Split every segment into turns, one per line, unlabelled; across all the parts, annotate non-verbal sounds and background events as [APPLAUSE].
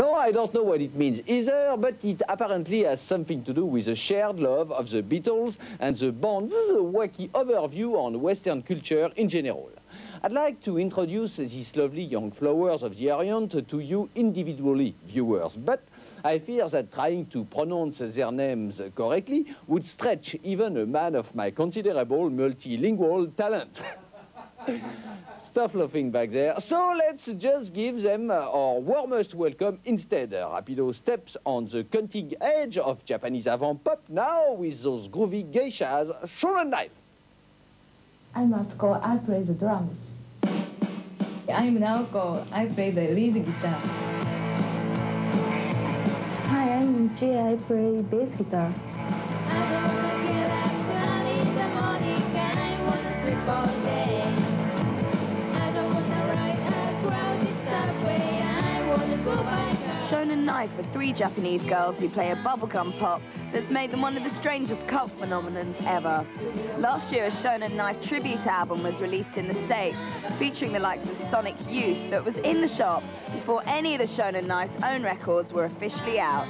No, I don't know what it means either, but it apparently has something to do with the shared love of the Beatles and the band's a wacky overview on Western culture in general. I'd like to introduce these lovely young flowers of the Orient to you individually, viewers, but I fear that trying to pronounce their names correctly would stretch even a man of my considerable multilingual talent. [LAUGHS] Stop laughing back there. So let's just give them uh, our warmest welcome instead. Rapido steps on the cutting edge of Japanese avant-pop now with those groovy geishas, Shonen Knife.
I'm Atsuko, I play the drums.
I'm Naoko, I play the lead guitar.
Hi, I'm Jay, I play bass guitar.
Shonen Knife are three Japanese girls who play a bubblegum pop that's made them one of the strangest cult phenomenons ever. Last year, a Shonen Knife tribute album was released in the States, featuring the likes of Sonic Youth that was in the shops before any of the Shonen Knife's own records were officially out.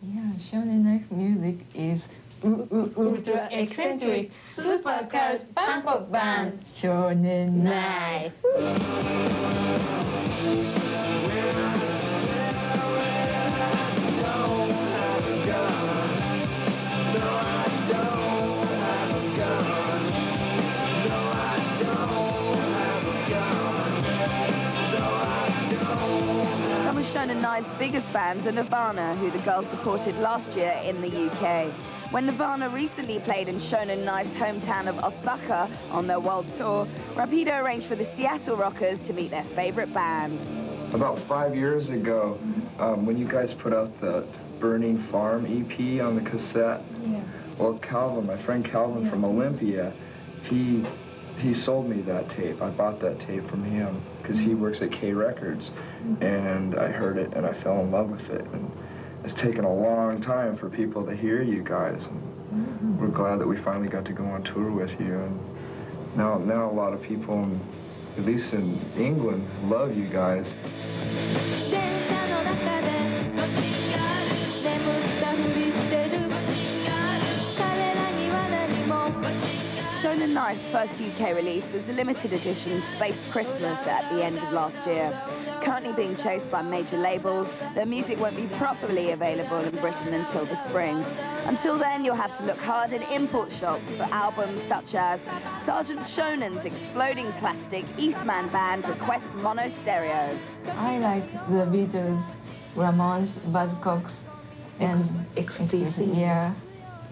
Yeah, Shonen Knife music is ultra eccentric, super cult punk rock band, Shonen Knife.
Some of Shonen Knife's biggest fans are Nirvana, who the girls supported last year in the UK. When Nirvana recently played in Shonen Knife's hometown of Osaka on their world tour, Rapido arranged for the Seattle Rockers to meet their favorite band.
About five years ago, um, when you guys put out the Burning Farm EP on the cassette,
Yeah.
well, Calvin, my friend Calvin from Olympia, he he sold me that tape. I bought that tape from him because he works at K Records, and I heard it and I fell in love with it. And it's taken a long time for people to hear you guys. And mm-hmm. we're glad that we finally got to go on tour with you. And now, now a lot of people, in, at least in England, love you guys.
Shonen Knife's first UK release was a limited edition Space Christmas at the end of last year. Currently being chased by major labels, their music won't be properly available in Britain until the spring. Until then, you'll have to look hard in import shops for albums such as Sergeant Shonen's Exploding Plastic Eastman Band Request Mono Stereo.
I like the Beatles, Ramones, Buzzcocks, and
XTC.
Yeah,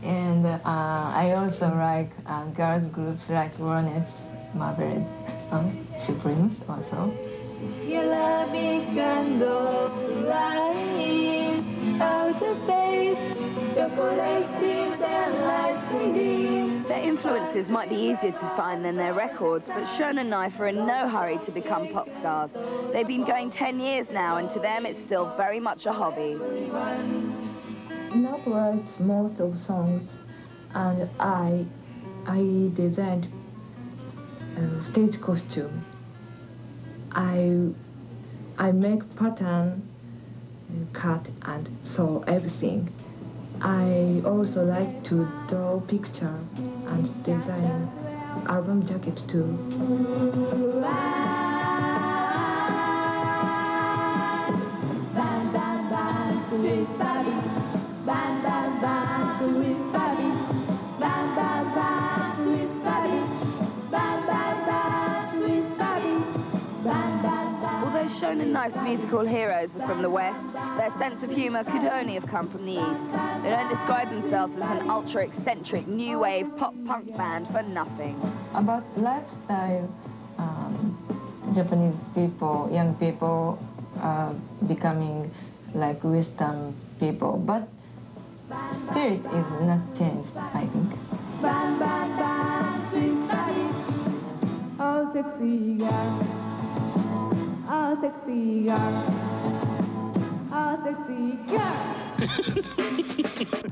and uh, I also like uh, girls groups like Ronettes, Margaret, um, Supremes also.
And
Their influences might be easier to find than their records, but Shonen Knife are in no hurry to become pop stars. They've been going 10 years now, and to them it's still very much a hobby.
Nob writes most of songs, and I, I designed a stage costume. I, I make pattern, uh, cut and sew everything. I also like to draw pictures and design album jacket too.
Band.
Although Shonen Knife's musical heroes are from the West, their sense of humour could only have come from the East. They don't describe themselves as an ultra-eccentric, new wave pop-punk band for nothing.
About lifestyle, um, Japanese people, young people, are becoming like Western people, but spirit is not changed, I think.
sexy girl. A sexy girl. [LAUGHS]